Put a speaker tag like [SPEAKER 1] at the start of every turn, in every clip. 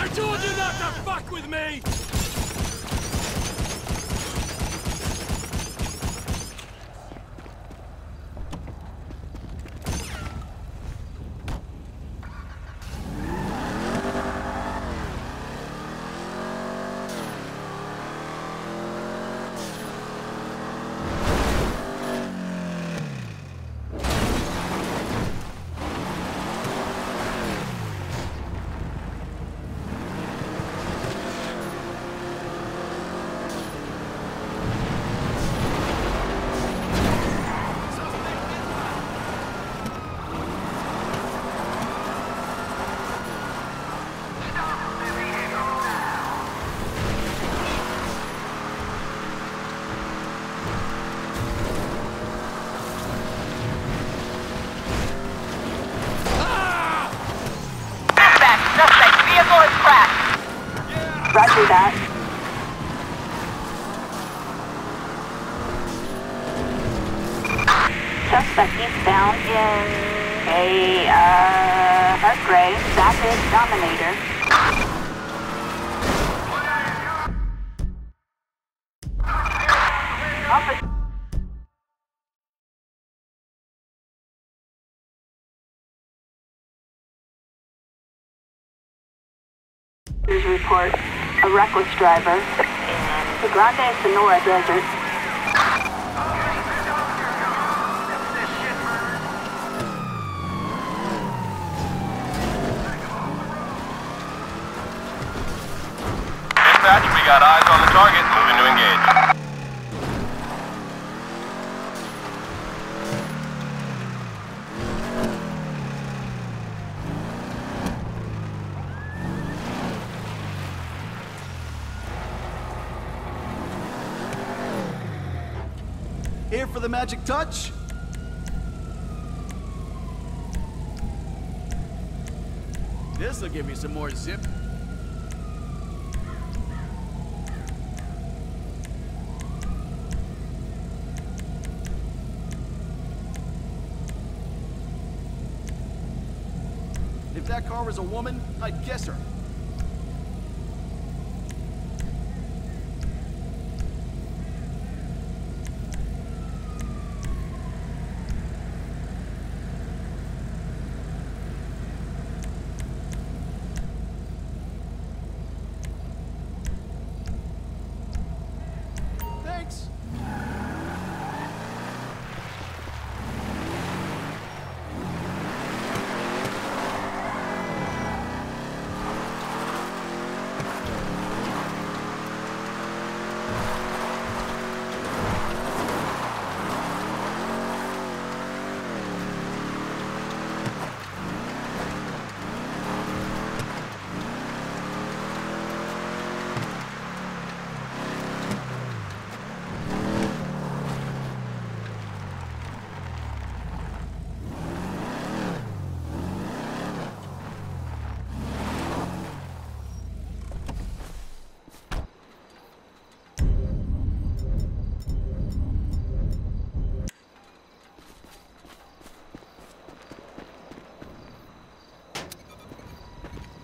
[SPEAKER 1] I told you
[SPEAKER 2] not to fuck with me!
[SPEAKER 3] Roger that. Suspect eastbound in a, uh, dark gray, Vapid Dominator. Report a reckless driver in the Grand Senora Desert.
[SPEAKER 4] For the magic touch? This'll give me some more zip. If that car was a woman, I'd guess her.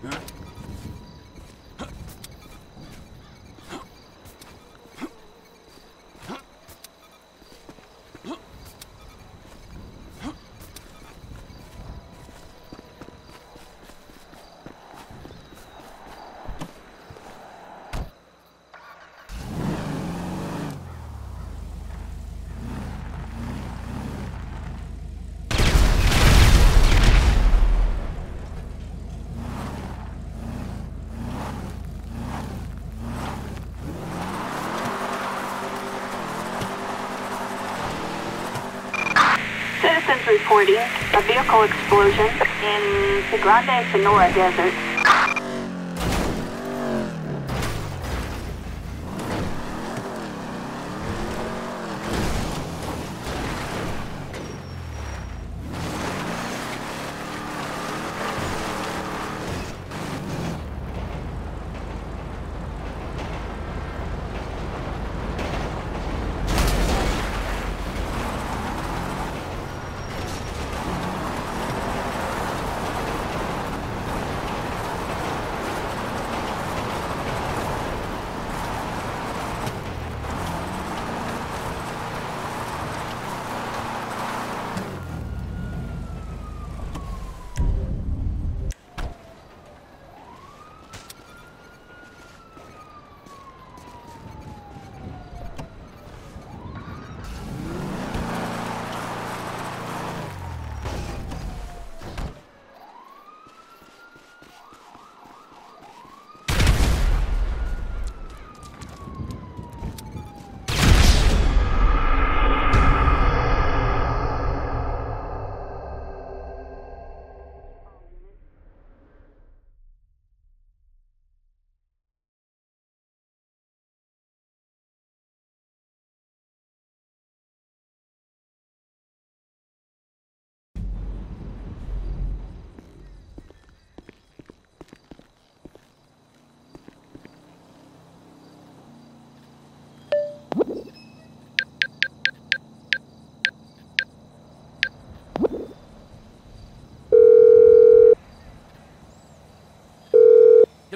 [SPEAKER 4] Citizens reporting a vehicle explosion in the Grand Senora Desert.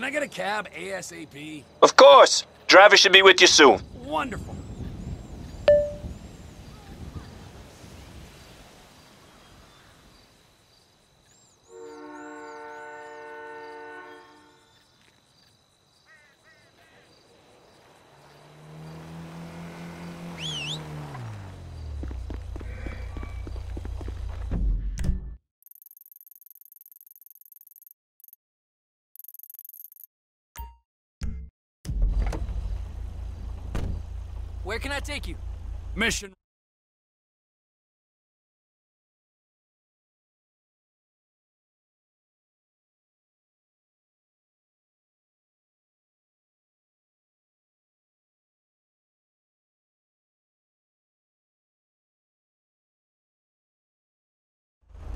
[SPEAKER 1] I get a cab ASAP?
[SPEAKER 5] Of course. Driver should be with you soon.
[SPEAKER 1] Wonderful.
[SPEAKER 6] Where can I take you?
[SPEAKER 1] Mission.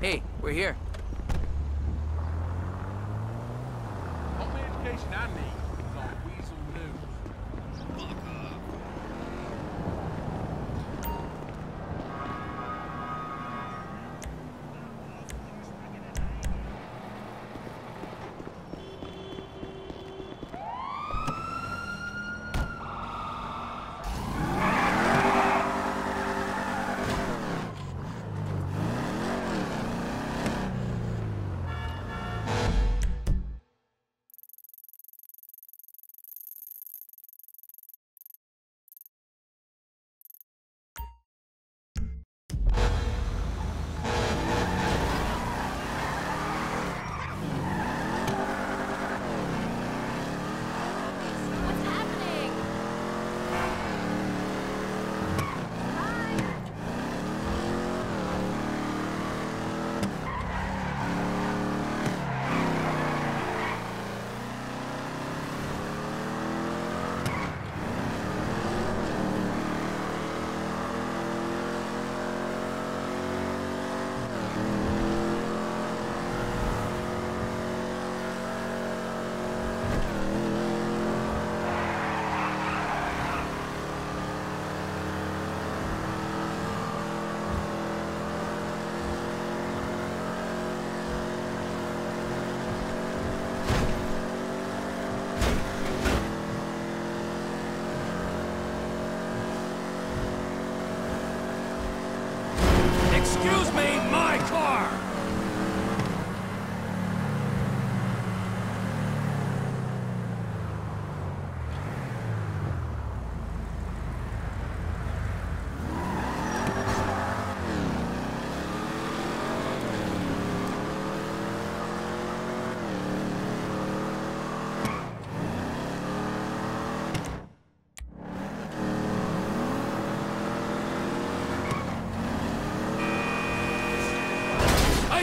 [SPEAKER 6] Hey, we're here.
[SPEAKER 7] I need
[SPEAKER 1] car!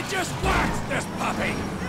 [SPEAKER 1] I just waxed this puppy!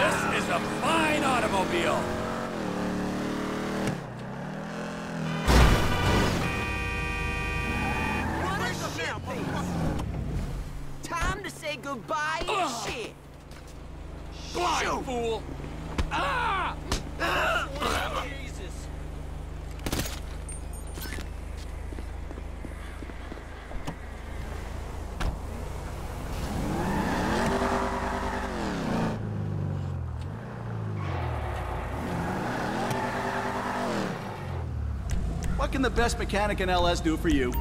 [SPEAKER 1] This is a fine automobile!
[SPEAKER 6] What a shit face! Time to say goodbye and shit!
[SPEAKER 1] Blind fool!
[SPEAKER 4] What can the best mechanic in LS do for you?